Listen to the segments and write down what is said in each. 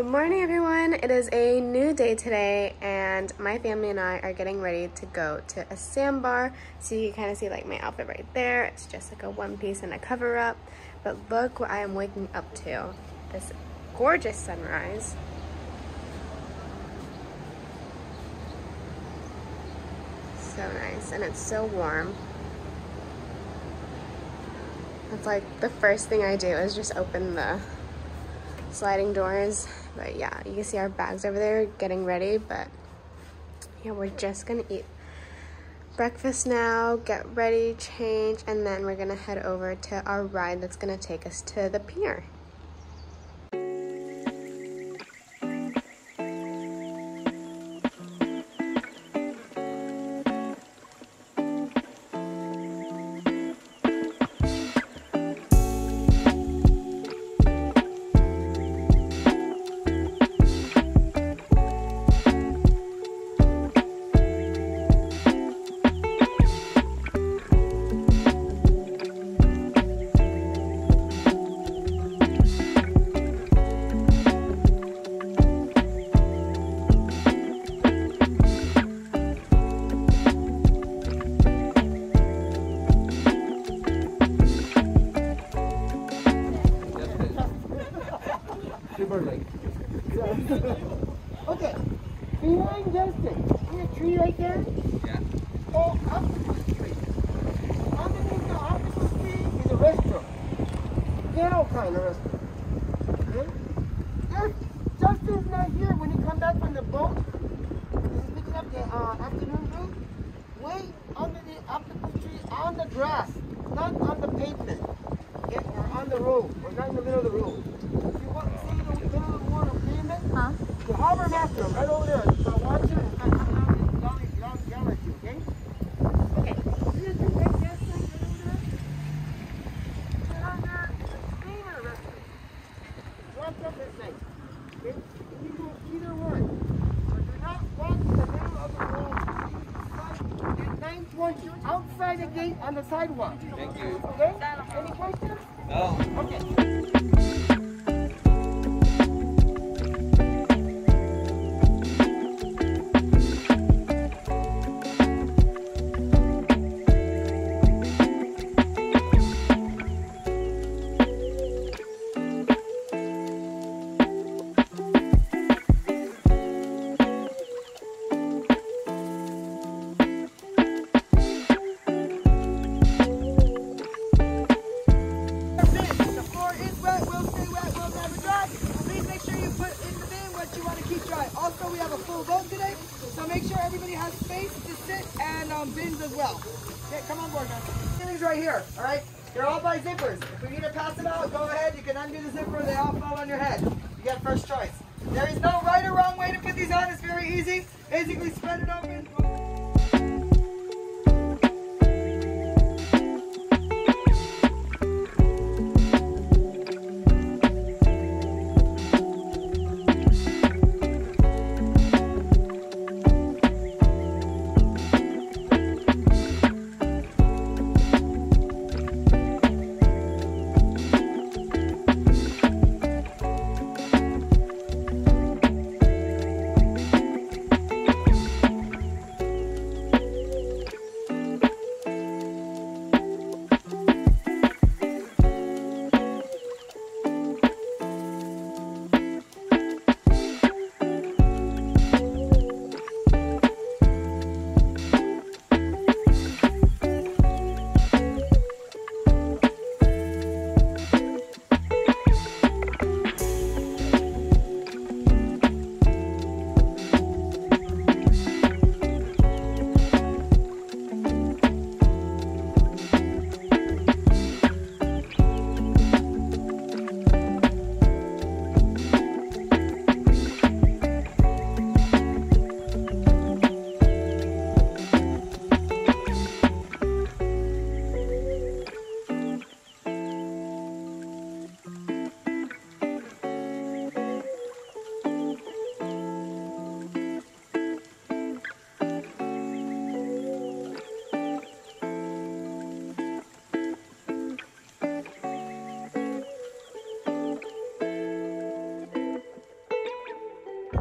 Good morning, everyone. It is a new day today, and my family and I are getting ready to go to a sandbar. So you can kind of see like my outfit right there. It's just like a one piece and a cover up. But look what I am waking up to. This gorgeous sunrise. So nice, and it's so warm. It's like the first thing I do is just open the sliding doors but yeah, you can see our bags over there getting ready, but yeah, we're just gonna eat breakfast now, get ready, change, and then we're gonna head over to our ride that's gonna take us to the pier. Underneath the is a. Piano kind of? If Justin's not here when he come back from the boat, he's picking up the afternoon wait the tree on the grass, not on the pavement. On the road, or not in the middle of the road. If you want to see the middle of the the harbor master, right over there. So watch it and come down and yell, yell, yell at you, okay? Okay. See if you take this thing, get over there. Get under, stay in the restroom. Watch up this thing. Okay? You do either one. But do not walk in the middle of the road. At 920, on the sidewalk. Thank you. Okay? You want to keep dry. Also, we have a full boat today, so make sure everybody has space to sit and um, bins as well. Okay, come on board, guys. Things right here, all right? They're all by zippers. If we need to pass them out, go ahead. You can undo the zipper. They all fall on your head. You get first choice. There is no right or wrong way to put these on. It's very easy. Basically, spread it open.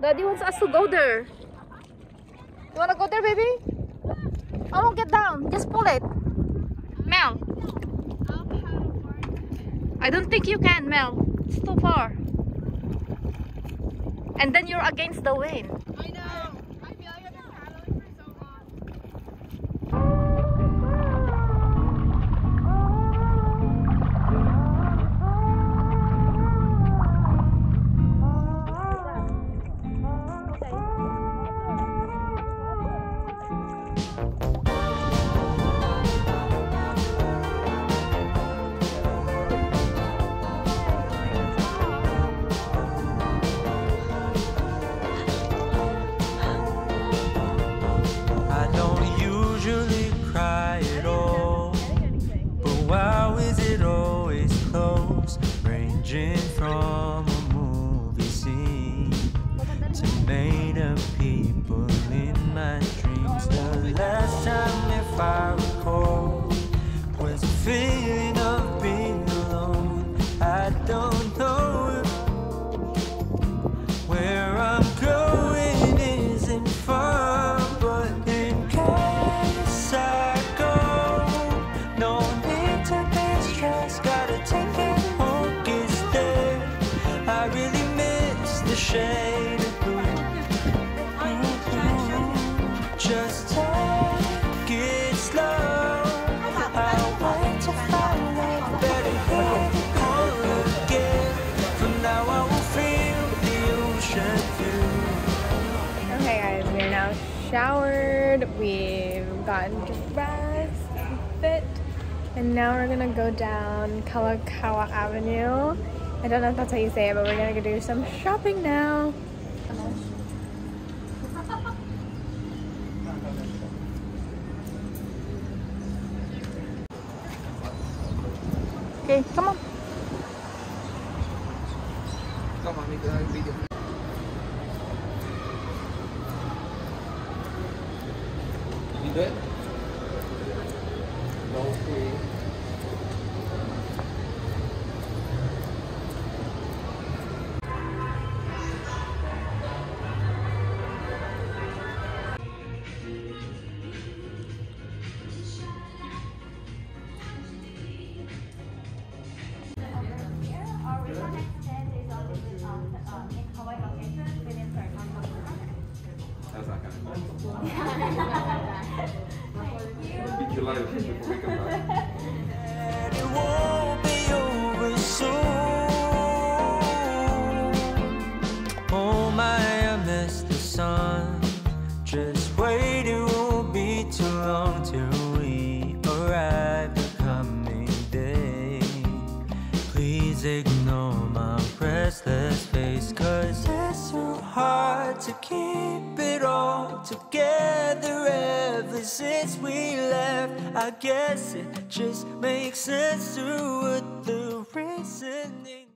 Daddy wants us to go there. You wanna go there, baby? I won't get down. Just pull it. Mel. I don't think you can, Mel. It's too far. And then you're against the wind. Ranging from a movie scene to made up people in my dreams. The last time, if I recall, was a shade of blue. Just take it slow. I'll. Better home again. From now I will feel the ocean view. Okay, guys, we are now showered. We've gotten dressed, fit, and now we're gonna go down Kalakaua Avenue. I don't know if that's how you say it, but we're gonna go do some shopping now. Okay, come on. Come on, make a video. You good? Okay. Please ignore my restless face Cause it's so hard to keep it all together Ever since we left. I guess it just makes sense to what the reasoning